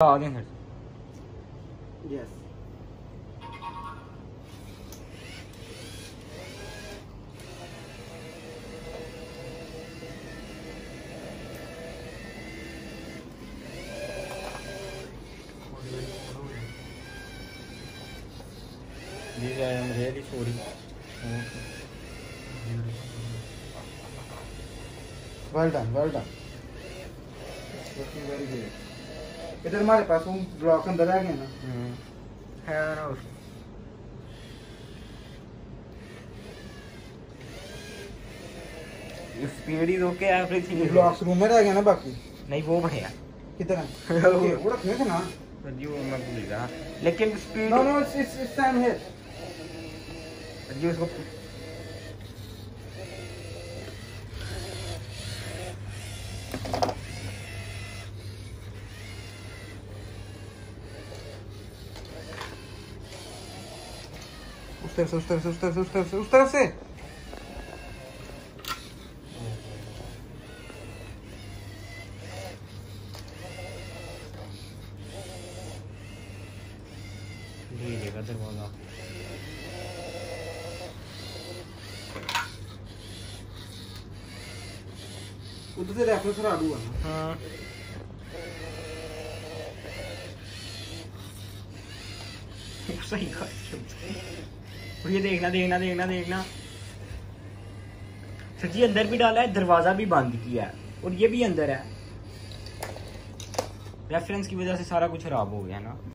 आ गए sir yes These I am really sorry. Well done well done looking very good इधर हमारे पास वो block अंदर आ गए ना। है ना उस speed is okay everything is blocks room में रह गए ना बाकी। नहीं वो किधर है। ओके वो रखे थे ना। जी वो मैं भूल गया। लेकिन speed no no it's it's it's time here जी उसको उस तरफ़ से उस तरफ़ से उस तरफ़ से उस तरफ़ से उस तरफ़ से ये लेगा दरवाज़ा उधर से रेफरेंस खराब हुआ ना हाँ सही कहा और ये देखना देखना देखना देखना। जी, अंदर भी डाला है, दरवाज़ा भी बंद किया है, और ये भी अंदर है। रेफरेंस की वजह से सारा कुछ खराब हो गया ना।